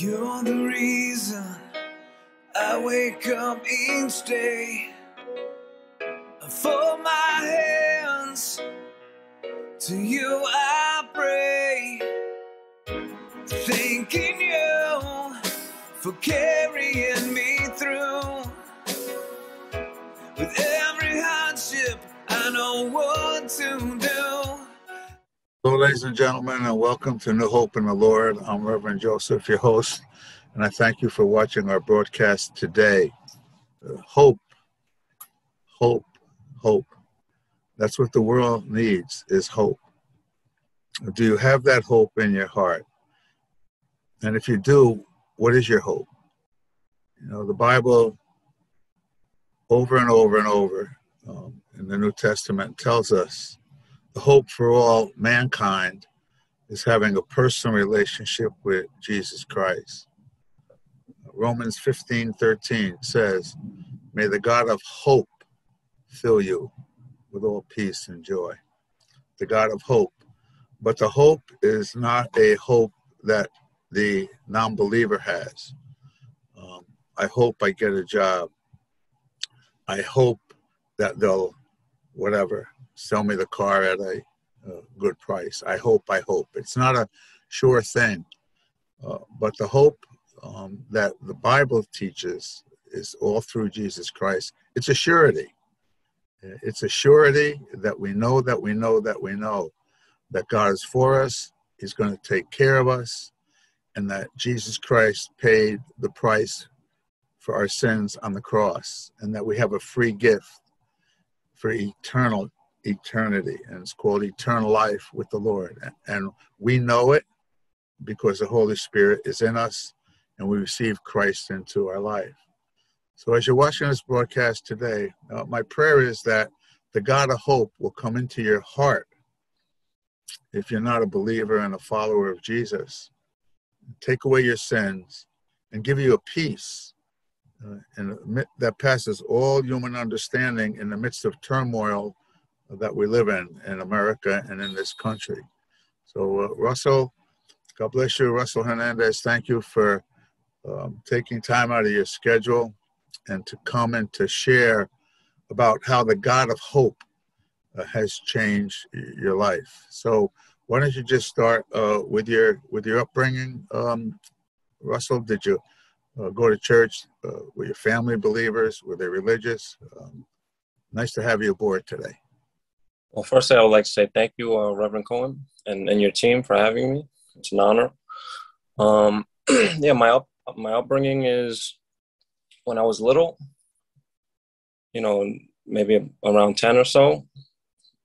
You're the reason I wake up each day. I fold my hands to you, I pray. Thanking you for carrying me through. With every hardship, I know what to do. Hello, ladies and gentlemen, and welcome to New Hope in the Lord. I'm Reverend Joseph, your host, and I thank you for watching our broadcast today. Hope, hope, hope. That's what the world needs is hope. Do you have that hope in your heart? And if you do, what is your hope? You know, the Bible over and over and over um, in the New Testament tells us hope for all mankind is having a personal relationship with Jesus Christ. Romans 15 13 says, May the God of hope fill you with all peace and joy. The God of hope. But the hope is not a hope that the non believer has. Um, I hope I get a job. I hope that they'll, whatever, sell me the car at a, a good price. I hope, I hope. It's not a sure thing. Uh, but the hope um, that the Bible teaches is all through Jesus Christ. It's a surety. It's a surety that we know that we know that we know that God is for us, He's going to take care of us, and that Jesus Christ paid the price for our sins on the cross, and that we have a free gift for eternal eternity, and it's called eternal life with the Lord. And we know it because the Holy Spirit is in us and we receive Christ into our life. So, as you're watching this broadcast today, uh, my prayer is that the God of hope will come into your heart if you're not a believer and a follower of Jesus, take away your sins, and give you a peace uh, and that passes all human understanding in the midst of turmoil that we live in in America and in this country. So, uh, Russell, God bless you, Russell Hernandez. Thank you for um, taking time out of your schedule and to come and to share about how the God of hope uh, has changed your life. So, why don't you just start uh, with your with your upbringing, um, Russell? Did you uh, go to church? Uh, were your family believers? Were they religious? Um, nice to have you aboard today. Well, first, I would like to say thank you, uh, Reverend Cohen, and, and your team for having me. It's an honor. Um, yeah, my up, my upbringing is when I was little, you know, maybe around ten or so.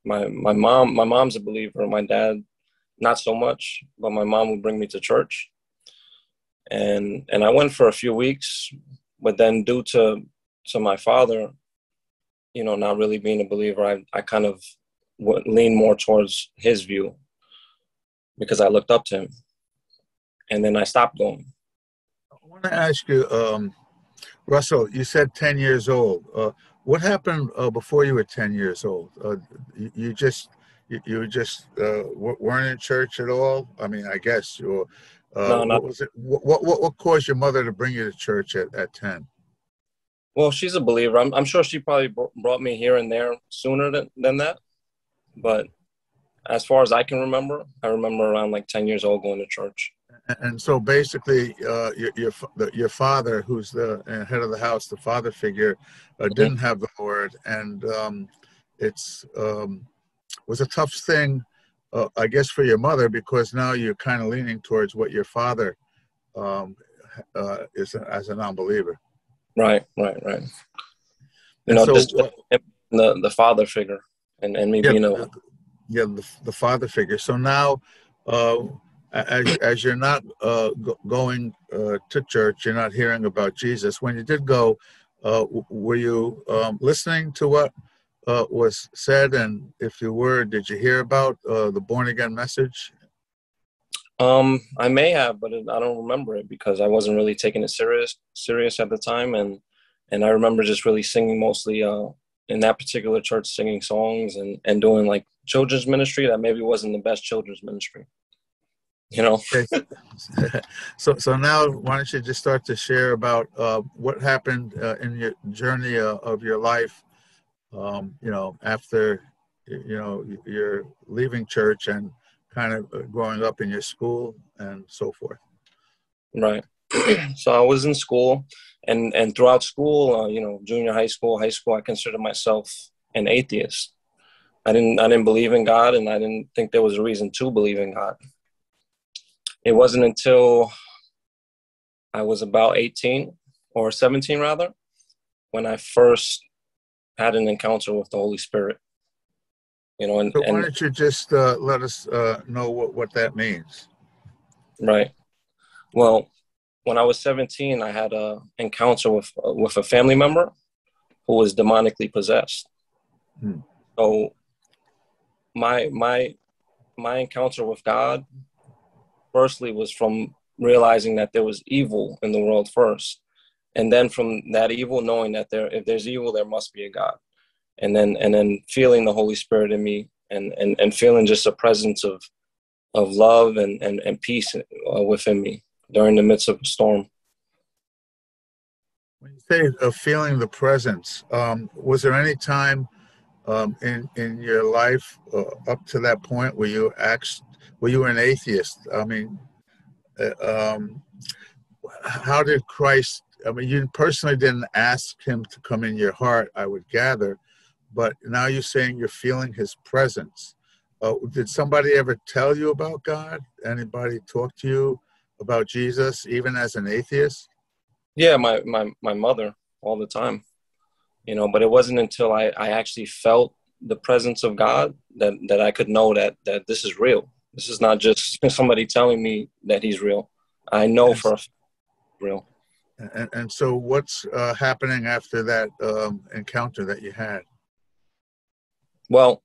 My my mom my mom's a believer. My dad, not so much, but my mom would bring me to church, and and I went for a few weeks, but then due to to my father, you know, not really being a believer, I I kind of lean more towards his view because I looked up to him, and then I stopped going. I want to ask you, um, Russell. You said ten years old. Uh, what happened uh, before you were ten years old? Uh, you, you, just you, you just uh, weren't in church at all. I mean, I guess you. Uh, no, not, what was it? What, what what caused your mother to bring you to church at, at ten? Well, she's a believer. I'm, I'm sure she probably brought me here and there sooner than, than that. But as far as I can remember, I remember around like 10 years old going to church. And so basically, uh, your your, your father, who's the uh, head of the house, the father figure, uh, mm-hmm. didn't have the word, and um, it's um, was a tough thing, uh, I guess, for your mother because now you're kind of leaning towards what your father um, uh, is as a non-believer. Right, right, right. You and know, so, just the the father figure and and me yeah, being a yeah the, the father figure. So now, uh, as as you're not uh, going uh, to church, you're not hearing about Jesus. When you did go, uh, were you um, listening to what uh, was said? And if you were, did you hear about uh, the born again message? Um, I may have, but I don't remember it because I wasn't really taking it serious serious at the time, and and I remember just really singing mostly uh, in that particular church singing songs and, and doing like children's ministry that maybe wasn't the best children's ministry. you know. So so now why don't you just start to share about uh, what happened uh, in your journey uh, of your life, um, you know, after you know you're leaving church and kind of uh, growing up in your school and so forth. Right. so I was in school, and and throughout school, uh, you know, junior high school, high school, I considered myself an atheist. I didn't I didn't believe in God, and I didn't think there was a reason to believe in God. It wasn't until I was about 18 or 17 rather when I first had an encounter with the Holy Spirit. You know, and, So why and don't you just uh, let us uh, know what, what that means? Right. Well, when I was 17, I had a encounter with with a family member who was demonically possessed. Hmm. So my my my encounter with God firstly was from realizing that there was evil in the world first. And then from that evil knowing that there if there's evil there must be a God. And then and then feeling the Holy Spirit in me and and, and feeling just a presence of of love and, and, and peace uh, within me during the midst of a storm. When you say uh, feeling the presence, um, was there any time um, in in your life uh, up to that point where you asked, where you were an atheist? I mean, uh, um, how did Christ? I mean, you personally didn't ask him to come in your heart, I would gather, but now you're saying you're feeling his presence. Uh, did somebody ever tell you about God? Anybody talk to you about Jesus, even as an atheist? Yeah, my, my, my mother all the time, you know, but it wasn't until I, I actually felt the presence of God that, that I could know that, that this is real. This is not just somebody telling me that he's real. I know for a real. And, and so, what's uh, happening after that um, encounter that you had? Well,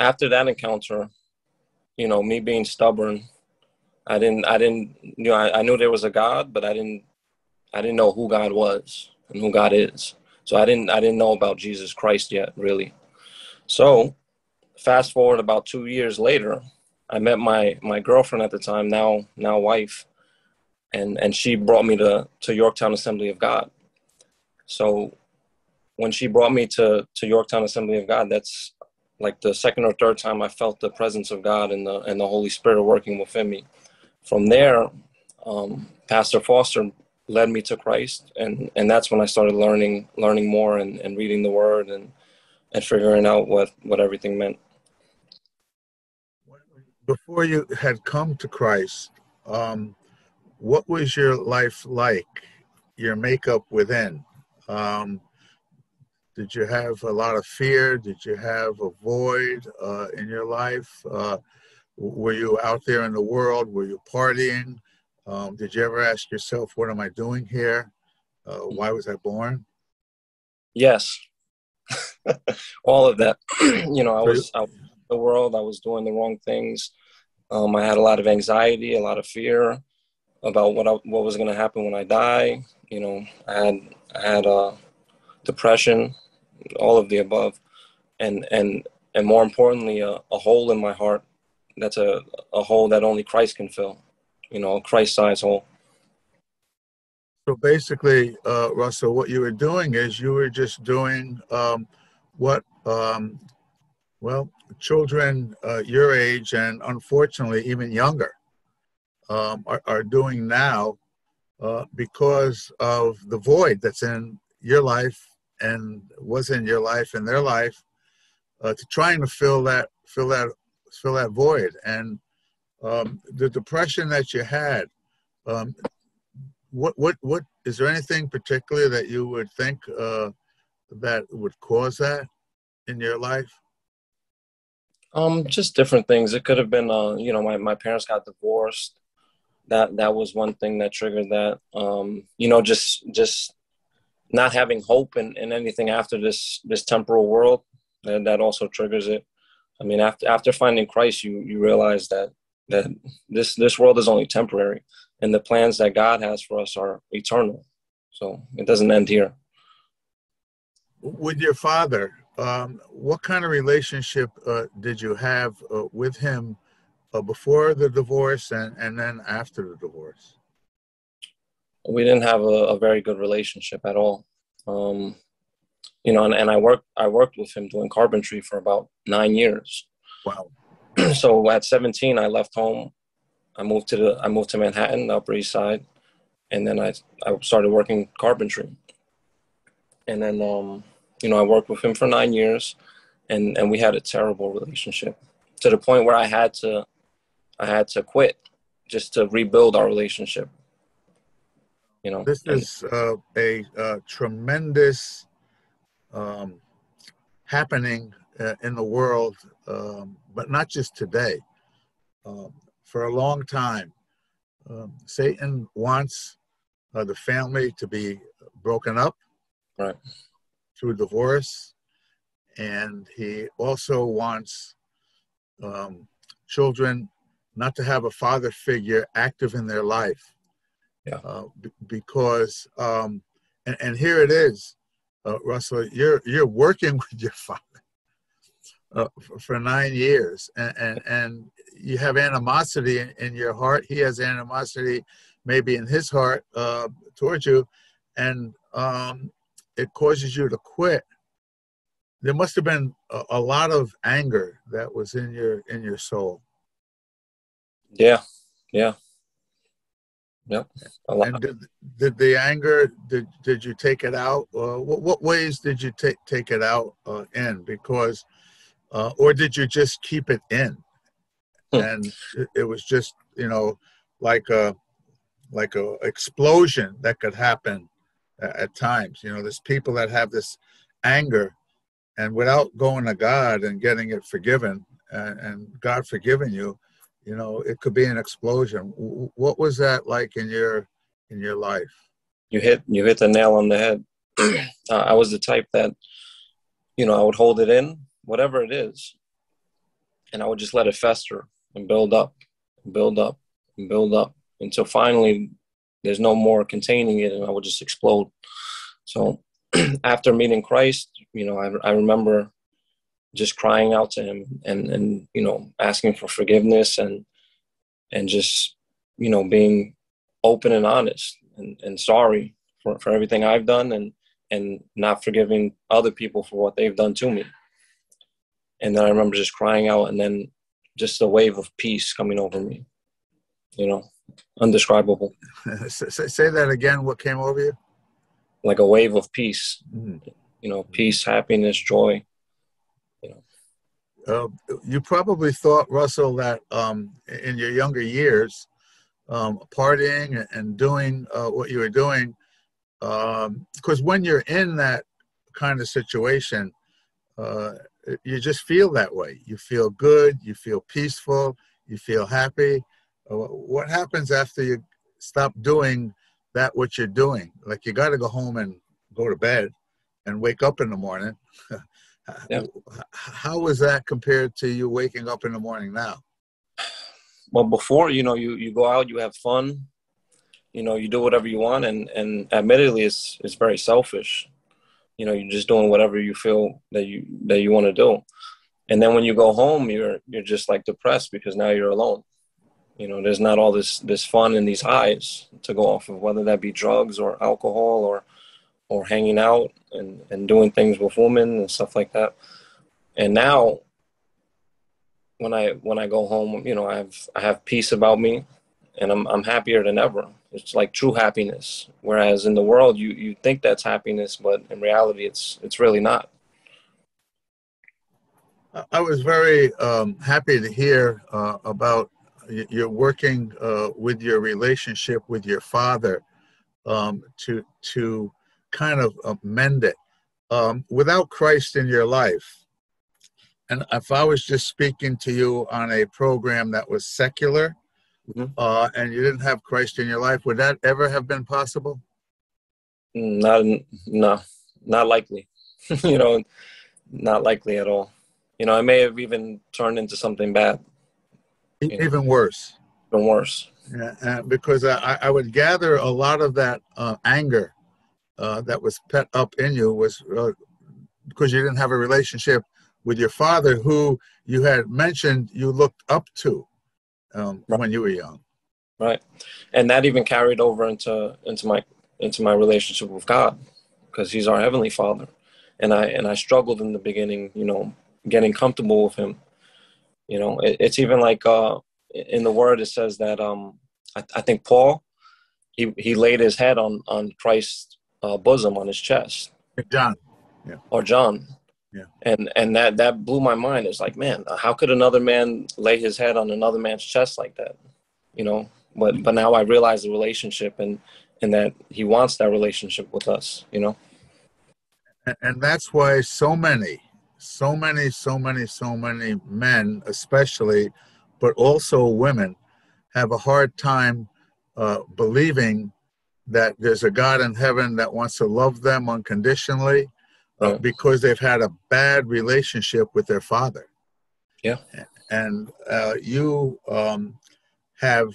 after that encounter, you know, me being stubborn, I didn't, I didn't, you know, I, I knew there was a God, but I didn't, I didn't know who God was and who God is. So I didn't, I didn't know about Jesus Christ yet, really. So, fast forward about two years later, I met my my girlfriend at the time, now now wife, and and she brought me to to Yorktown Assembly of God. So, when she brought me to to Yorktown Assembly of God, that's like the second or third time I felt the presence of God and the and the Holy Spirit working within me. From there, um, Pastor Foster led me to Christ, and and that's when I started learning learning more and, and reading the Word and and figuring out what what everything meant. Before you had come to Christ, um, what was your life like? Your makeup within? Um, did you have a lot of fear? Did you have a void uh, in your life? Uh, were you out there in the world? Were you partying? Um, did you ever ask yourself, "What am I doing here? Uh, why was I born?" Yes, all of that. you know, I was out in the world. I was doing the wrong things. Um, I had a lot of anxiety, a lot of fear about what I, what was going to happen when I die. You know, I had I had uh, depression, all of the above, and and and more importantly, a, a hole in my heart. That's a a hole that only Christ can fill. You know, a Christ-sized hole. So basically, uh, Russell, what you were doing is you were just doing um, what, um, well, children uh, your age and unfortunately even younger um, are, are doing now uh, because of the void that's in your life and was in your life and their life uh, to trying to fill that fill that fill that void and um, the depression that you had um, what what what is there anything particular that you would think uh, that would cause that in your life? Um, just different things. It could have been, uh, you know, my, my parents got divorced. That that was one thing that triggered that. Um, you know, just just not having hope in, in anything after this this temporal world. That that also triggers it. I mean, after after finding Christ, you you realize that that this this world is only temporary, and the plans that God has for us are eternal. So it doesn't end here. With your father, um, what kind of relationship uh, did you have uh, with him uh, before the divorce and, and then after the divorce? We didn't have a, a very good relationship at all. Um, you know, and, and I worked I worked with him doing carpentry for about nine years. Wow. so at 17, I left home. I moved to the I moved to Manhattan, the Upper East Side, and then I I started working carpentry. And then um, you know I worked with him for nine years, and and we had a terrible relationship to the point where I had to I had to quit just to rebuild our relationship. You know, this is uh, a, a, tremendous um, happening uh, in the world, um, but not just today. Um, for a long time, um, Satan wants uh, the family to be broken up right. through divorce, and he also wants um, children not to have a father figure active in their life. Yeah. Uh, b- because, um, and, and here it is, uh, Russell, you're you're working with your father uh, for, nine years, and, and, and you have animosity in, in, your heart. He has animosity, maybe in his heart uh, towards you, and um, it causes you to quit. There must have been a, a lot of anger that was in your in your soul. Yeah, yeah. Yep. And did, did the anger did did you take it out? Uh, what what ways did you take take it out uh, in? Because, uh, or did you just keep it in? Hmm. And it, it, was just you know like a like a explosion that could happen at, at times. You know, there's people that have this anger, and without going to God and getting it forgiven, and, and God forgiving you, you know it could be an explosion. What was that like in your in your life? You hit you hit the nail on the head. Uh, i was the type that you know i would hold it in whatever it is and i would just let it fester and build up and build up and build up until finally there's no more containing it and i would just explode. So after meeting christ you know I, I remember just crying out to him and and you know asking for forgiveness and and just you know being open and honest and, and sorry for, for everything I've done and and not forgiving other people for what they've done to me. And then I remember just crying out and then just a wave of peace coming over me. You know, undescribable. say that again. What came over you? Like a wave of peace. Mm-hmm. You know, peace, happiness, joy. Uh, you probably thought, Russell, that um, in your younger years, um, partying and doing uh, what you were doing, because um, when you're in that kind of situation, uh, you just feel that way. You feel good, you feel peaceful, you feel happy. Uh, what happens after you stop doing that, what you're doing? Like you got to go home and go to bed and wake up in the morning. Yeah. How was that compared to you waking up in the morning now? Well, before you know, you you go out, you have fun, you know, you do whatever you want, and and admittedly, it's it's very selfish. You know, you're just doing whatever you feel that you that you want to do, and then when you go home, you're you're just like depressed because now you're alone. You know, there's not all this this fun and these highs to go off of, whether that be drugs or alcohol or or hanging out and, and doing things with women and stuff like that. And now when I when I go home, you know, I have I have peace about me and I'm I'm happier than ever. It's like true happiness. Whereas in the world you, you think that's happiness, but in reality it's it's really not. I was very um, happy to hear uh, about you're working uh, with your relationship with your father um, to to kind of amend it. Um, without Christ in your life, and if I was just speaking to you on a program that was secular, mm-hmm. uh, and you didn't have Christ in your life, would that ever have been possible? Not, no, not likely. you know, not likely at all. You know, I may have even turned into something bad. Even know, worse. Even worse. Yeah, uh, because I, I would gather a lot of that uh, anger uh, that was pent up in you was uh, because you didn't have a relationship with your father who you had mentioned you looked up to um, Right. when you were young. right and that even carried over into into my into my relationship with god because he's our heavenly father and i and i struggled in the beginning you know getting comfortable with him you know it, it's even like uh in the word it says that um i, I think paul he he laid his head on on christ's uh, bosom on his chest. John, or john. Yeah. and and that that blew my mind. It's like man how could another man lay his head on another man's chest like that? You know? But but now i realize the relationship and and that he wants that relationship with us you know? And, and that's why so many, so many, so many, so many men, especially, but also women, have a hard time uh, believing that there's a God in heaven that wants to love them unconditionally uh, Right. because they've had a bad relationship with their father. Yeah. And uh, you um, have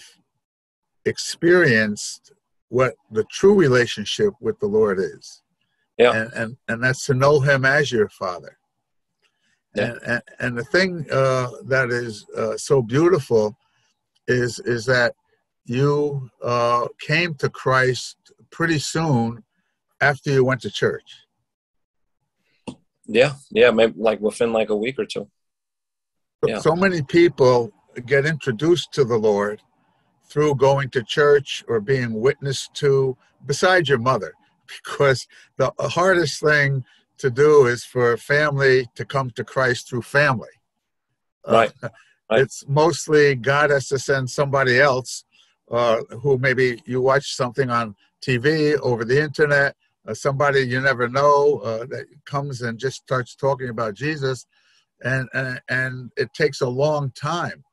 experienced what the true relationship with the Lord is. Yeah. And, and, and that's to know him as your father. Yeah. And, and, and the thing uh, that is uh, so beautiful is, is that you uh, came to Christ pretty soon after you went to church. yeah yeah maybe like within like a week or two So- Yeah. So many people get introduced to the Lord through going to church or being witnessed to, besides your mother, because the hardest thing to do is for a family to come to Christ through family. Uh, Right. Right. It's mostly God has to send somebody else uh, who maybe you watch something on TV over the internet, uh, somebody you never know uh, that comes and just starts talking about Jesus and and, and it takes a long time.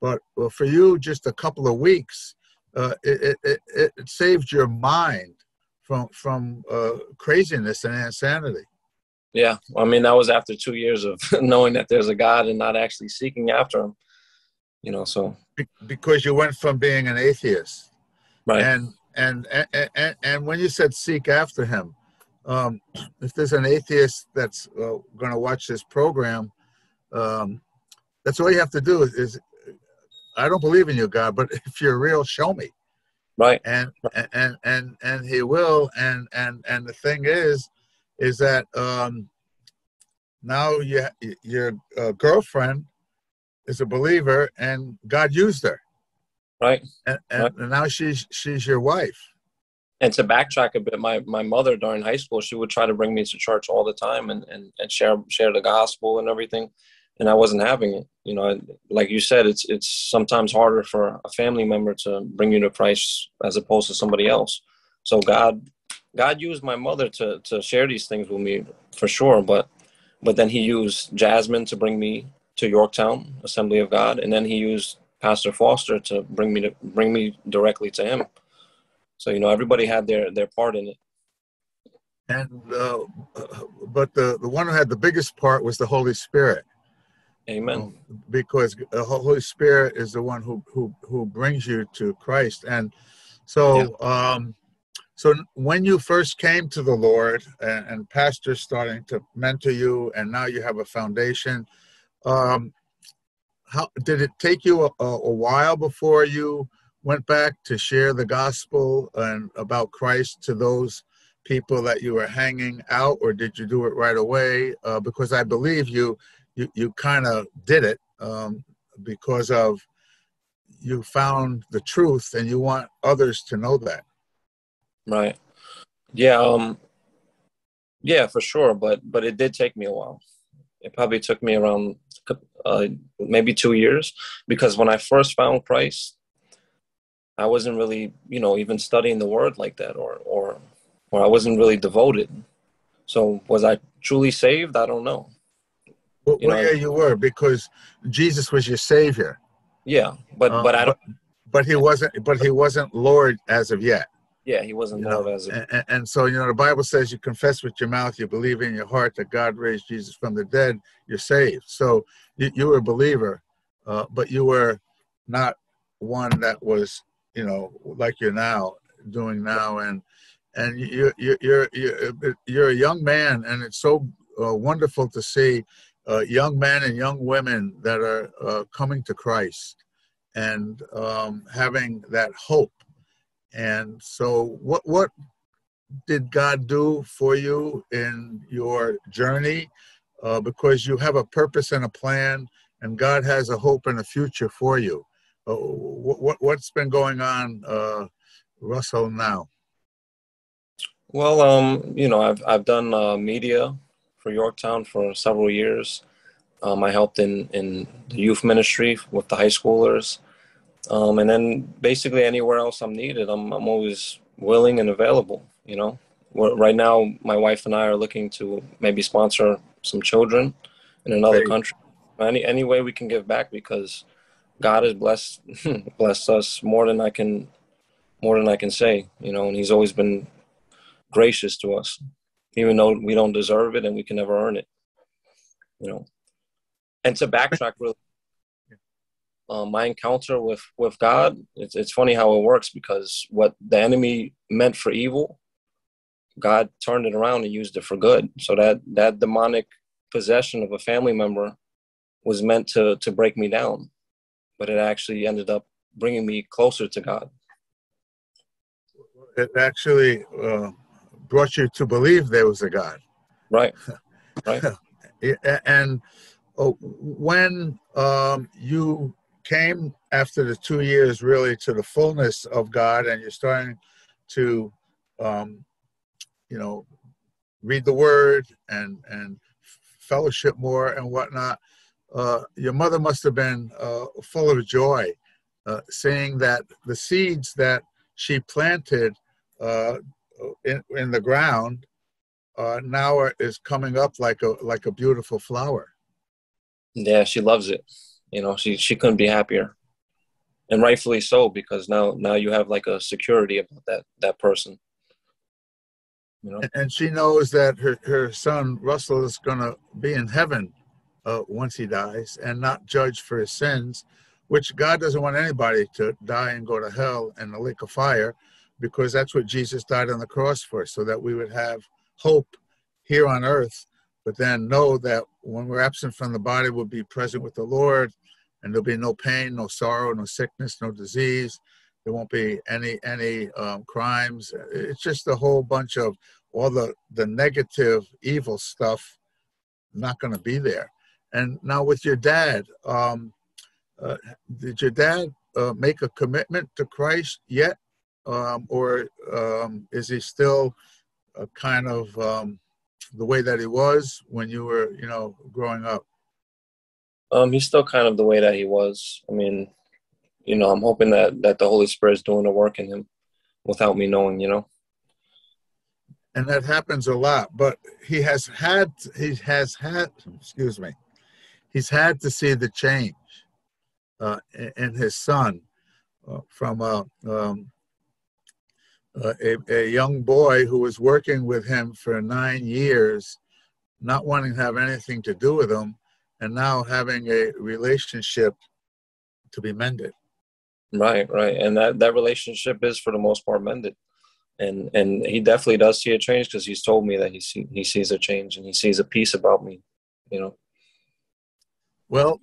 But well, for you just a couple of weeks uh, it, it, it, it saved your mind from from uh, craziness and insanity. Yeah i mean that was after two years of knowing that there's a god and not actually seeking after him you know so. Because you went from being an atheist. Right. And, and and and and when you said seek after him um, if there's an atheist that's uh, going to watch this program um, that's all you have to do is, is i don't believe in you god but if you're real show me. Right. And and and and he will and and and the thing is is that um now you, your uh, girlfriend is a believer and god used her right and, and, Right. and now she's she's your wife and to backtrack a bit, my, my mother during high school, she would try to bring me to church all the time and, and, and share share the gospel and everything, and I wasn't having it. You know, like you said, it's it's sometimes harder for a family member to bring you to Christ as opposed to somebody else. So God God used my mother to to share these things with me for sure, but but then He used Jasmine to bring me to Yorktown Assembly of God, and then He used Pastor Foster to bring me to bring me directly to Him. So you know, everybody had their their part in it. and uh, but the the one who had the biggest part was the holy spirit Amen. because the holy spirit is the one who who who brings you to christ and so um so when you first came to the lord and, and pastor's starting to mentor you and now you have a foundation um how did it take you a, a while before you went back to share the gospel and about christ to those people that you were hanging out or did you do it right away uh, because i believe you you, you kind of did it um, because of you found the truth and you want others to know that Right. Yeah. Um. Yeah, for sure. But but it did take me a while. It probably took me around uh, maybe two years because when I first found Christ, I wasn't really you know even studying the Word like that, or or or I wasn't really devoted. So was I truly saved? I don't know. well, You know- yeah you were because jesus was your savior Yeah, but Uh, but I don't. but he wasn't but he wasn't lord as of yet Yeah, he wasn't you know, as a, and, and- and so you know the bible says you confess with your mouth you believe in your heart that god raised jesus from the dead you're saved so you, you were a believer uh, but you were not one that was you know like you're now doing now and and you you you're you're you're a young man and it's so uh, wonderful to see uh, young men and young women that are uh, coming to christ and um, having that hope. And so, what what did God do for you in your journey? Uh, because you have a purpose and a plan, and God has a hope and a future for you. Uh, what, what's been going on, uh, Russell, now? Well, um, you know, I've I've done uh, media for Yorktown for several years. Um, I helped in in the youth ministry with the high schoolers, um, and then basically anywhere else I'm needed, I'm I'm always willing and available. You know, right now my wife and I are looking to maybe sponsor some children in another Great. country. Any any way we can give back because God has blessed blessed us more than I can more than I can say. You know, and He's always been gracious to us, even though we don't deserve it and we can never earn it. You know, and to backtrack really, uh, my encounter with with God, it's it's funny how it works because what the enemy meant for evil, God turned it around and used it for good. So that that demonic possession of a family member was meant to to break me down, but it actually ended up bringing me closer to God. It actually uh, brought you to believe there was a God. Right. Right. and oh, when um, you came after the two years really to the fullness of God and you're starting to, um, you know, read the word and, and fellowship more and whatnot, uh, your mother must have been uh, full of joy, uh, saying that the seeds that she planted uh, in, in the ground uh, now are, is coming up like a like a beautiful flower. Yeah, she loves it. You know, she she couldn't be happier, and rightfully so because now now you have like a security about that that person. You know, and she knows that her her son Russell is going to be in heaven uh, once he dies and not judged for his sins, which God doesn't want anybody to die and go to hell in the lake of fire because that's what Jesus died on the cross for, so that we would have hope here on earth, but then know that when we're absent from the body, we'll be present with the Lord, and there'll be no pain, no sorrow, no sickness, no disease. There won't be any any um, crimes. It's just a whole bunch of all the the negative, evil stuff not going to be there. And now with your dad, um, uh, did your dad uh, make a commitment to Christ yet? um, or um, is he still a kind of um, the way that he was when you were, you know, growing up? Um, he's still kind of the way that he was. I mean, you know, I'm hoping that that the Holy Spirit is doing the work in him without me knowing, you know. And that happens a lot, but he has had he has had excuse me, he's had to see the change uh, in his son uh, from a um, uh, a, a young boy who was working with him for nine years, not wanting to have anything to do with him, and now having a relationship to be mended. Right, right, and that that relationship is for the most part mended, and and he definitely does see a change because he's told me that he see, he sees a change and he sees a peace about me, you know. Well,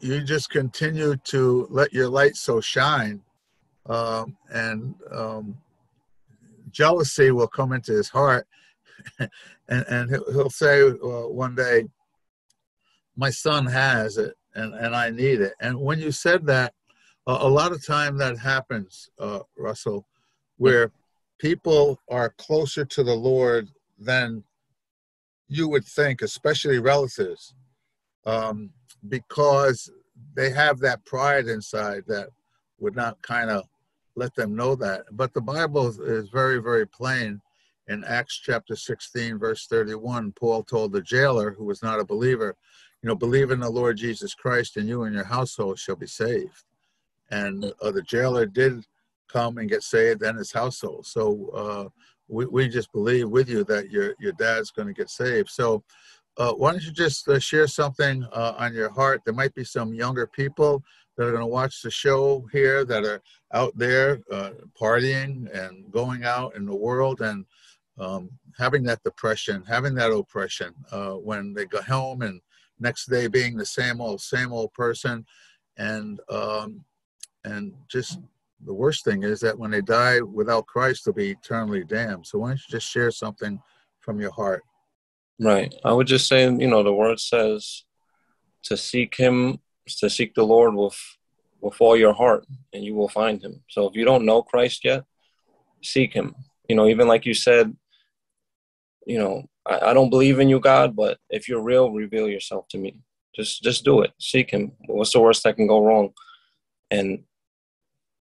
you just continue to let your light so shine um, and um, jealousy will come into his heart, and, and he'll, he'll say uh, one day, "My son has it, and, and I need it." And when you said that, a lot of time that happens, uh, Russell, where people are closer to the Lord than you would think, especially relatives, um, because they have that pride inside that would not kind of let them know that. But the Bible is very, very plain. In Acts chapter 16, verse 31, Paul told the jailer who was not a believer, you know, believe in the Lord Jesus Christ, and you and your household shall be saved. And uh, the jailer did come and get saved and his household. So uh, we, we just believe with you that your, your dad's going to get saved. So uh, why don't you just uh, share something uh, on your heart? There might be some younger people that are going to watch the show here that are out there uh, partying and going out in the world and um, having that depression, having that oppression when they go home and next day being the same old, same old person. and um, and just the worst thing is that when they die without Christ, they'll be eternally damned. So why don't you just share something from your heart? Right. I would just say, you know, the word says to seek Him, to seek the Lord with with all your heart, and you will find Him. So if you don't know Christ yet, seek Him. You know, even like you said, you know, I, I don't believe in you, God, but if you're real, reveal yourself to me. Just just do it. Seek Him. What's the worst that can go wrong? And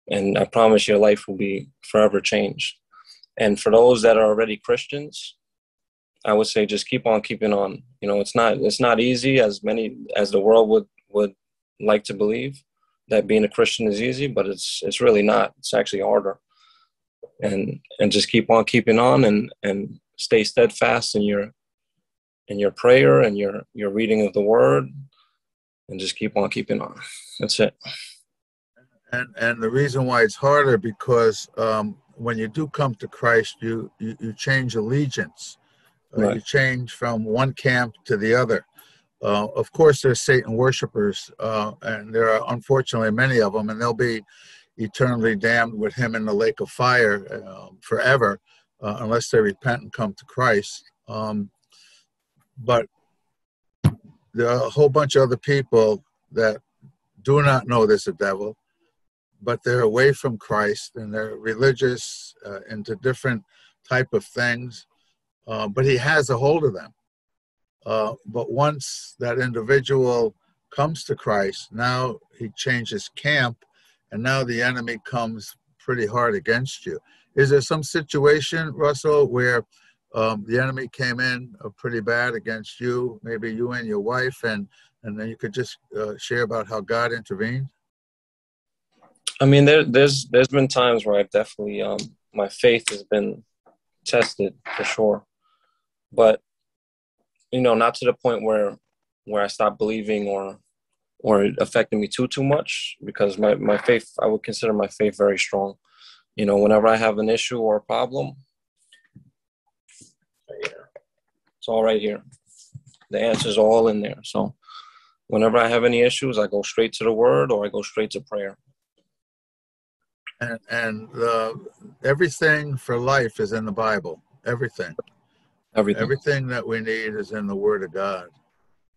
and I promise your life will be forever changed. And for those that are already Christians, I would say just keep on keeping on. You know, it's not it's not easy as many as the world would would like to believe that being a Christian is easy, but it's it's really not. It's actually harder. And and just keep on keeping on and and stay steadfast in your in your prayer and your your reading of the word and just keep on keeping on. That's it. And and the reason why it's harder because um, when you do come to Christ, you you, you change allegiance. Uh, right. You change from one camp to the other. Uh, of course, there's Satan worshippers, uh, and there are unfortunately many of them, and they'll be eternally damned with him in the lake of fire um, forever, uh, unless they repent and come to Christ. Um, but there are a whole bunch of other people that do not know there's a devil but they're away from Christ and they're religious uh, into different type of things. Uh, but he has a hold of them. Uh, but once that individual comes to Christ, now he changes camp, and now the enemy comes pretty hard against you. Is there some situation, Russell, where um, the enemy came in uh, pretty bad against you, maybe you and your wife, and and then you could just uh, share about how God intervened? I mean, there, there's there's been times where I've definitely um, my faith has been tested for sure, but you know, not to the point where where I stopped believing or or it affected me too too much because my my faith I would consider my faith very strong. You know, whenever I have an issue or a problem, it's all right here. The answer's all in there. So whenever I have any issues, I go straight to the word or I go straight to prayer and and uh, everything for life is in the Bible. Everything. Everything. Everything that we need is in the Word of God.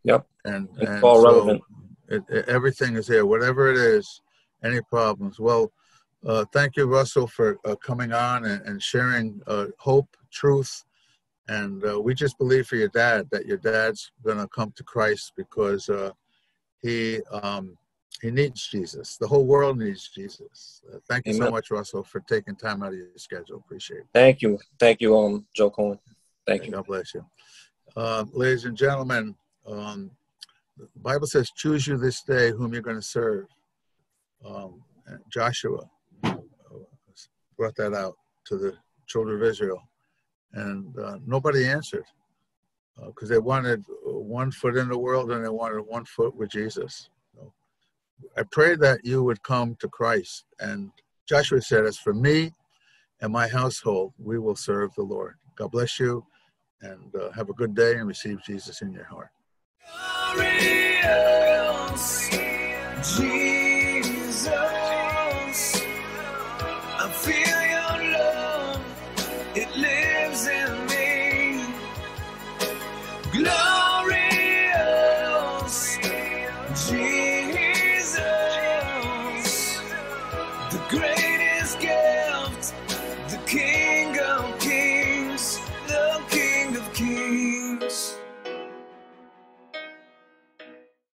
Yep. And it's and all so relevant. It, it, everything is here. Whatever it is, any problems. Well, uh, thank you, Russell, for uh, coming on and, and sharing uh, hope, truth, and uh, we just believe for your dad that your dad's gonna come to Christ because uh, he um, he needs Jesus. The whole world needs Jesus. Uh, thank you Amen. so much, Russell, for taking time out of your schedule. Appreciate it. Thank you. Thank you, um, Joe Cohen. Thank you. God bless you. Uh, ladies and gentlemen, um, the Bible says, choose you this day whom you're going to serve. Um, Joshua brought that out to the children of Israel, and uh, nobody answered because uh, they wanted one foot in the world and they wanted one foot with Jesus. I pray that you would come to Christ. And Joshua said, As for me and my household, we will serve the Lord. God bless you and uh, have a good day and receive Jesus in your heart.